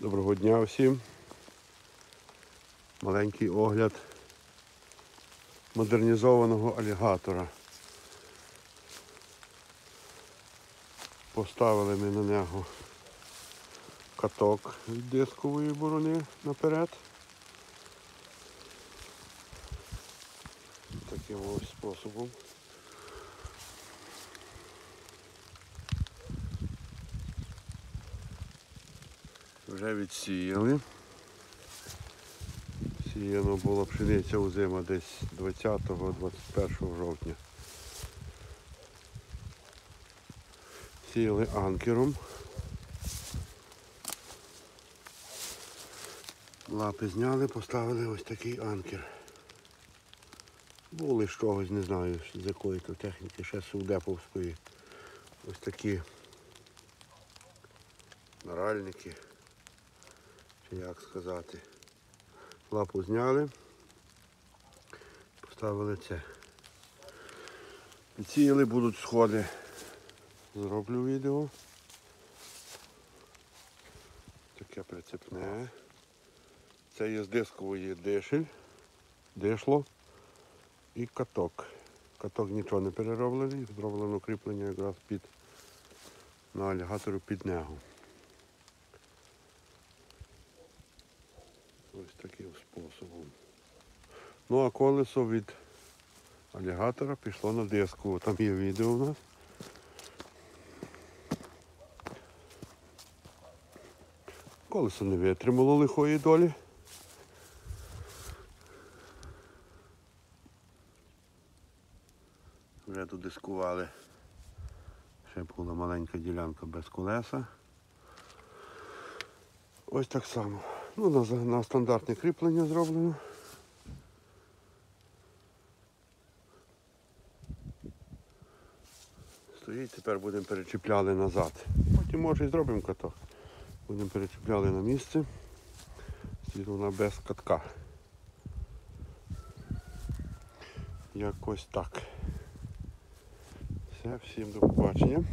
Доброго дня всім. Маленький огляд модернізованого алігатора. Поставили ми на нього каток від дискової борони наперед. Таким ось способом. Вже відсіяли. Сіяно була пшениця озима десь 20-21 жовтня. Сіяли анкером. Лапи зняли, поставили ось такий анкер. Були з чогось, не знаю, з якої то техніки, ще Сувдеповської. Ось такі наральники як сказати. Лапу зняли, поставили це. Підсіяли будуть сходи. Зроблю відео. Таке прицепне. Це є з дискової дишель, дишло і каток. Каток нічого не перероблений, зроблено кріплення якраз під на алігатору під нього. Ось таким способом. Ну а колесо від алігатора пішло на диску. Там є відео у нас. Колесо не витримало лихої долі. Вже додискували. Ще була маленька ділянка без колеса. Ось так само. Ну, на, на стандартне кріплення зроблено. Стоїть, тепер будемо перечіпляли назад. Потім може і зробимо каток. Будемо перечіпляли на місце. Слід вона без катка. Якось так. Все, всім до побачення.